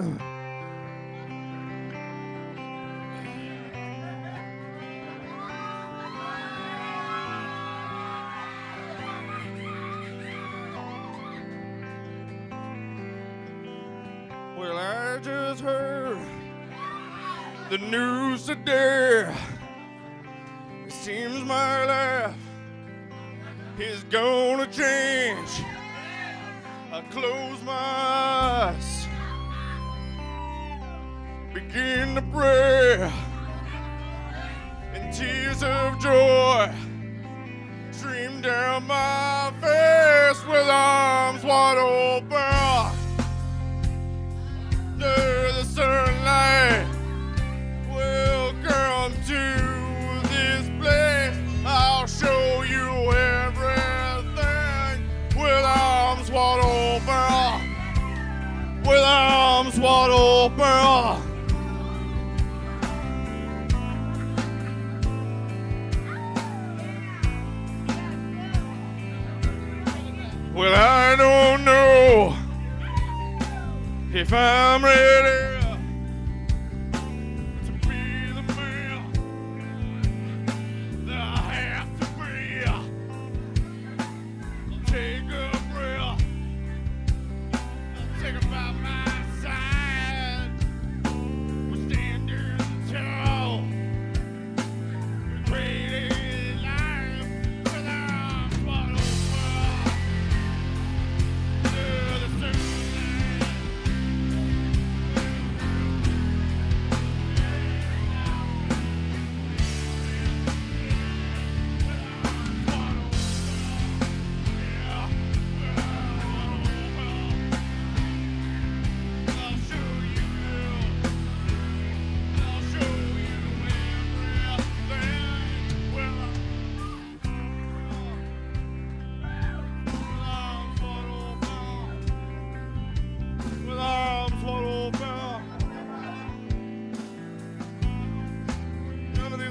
Well, I just heard the news today. It seems my life is gonna change. I close my eyes, begin to pray, and tears of joy stream down my face with arms wide open. Under the sunlight, welcome to this place. I'll show you everything with arms wide open. With arms wide open. Well, I don't know if I'm ready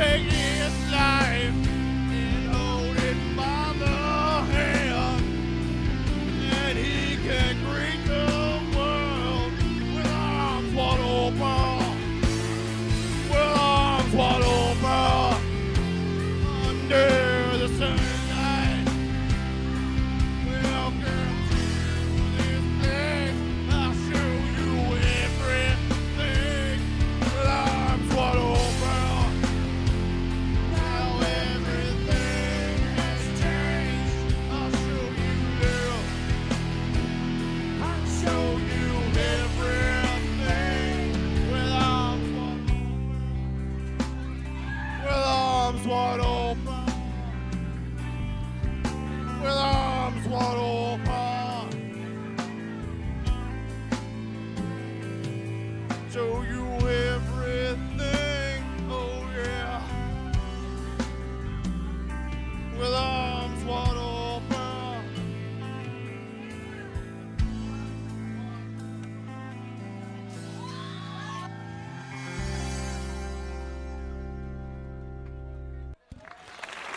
take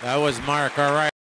That was Mark. All right.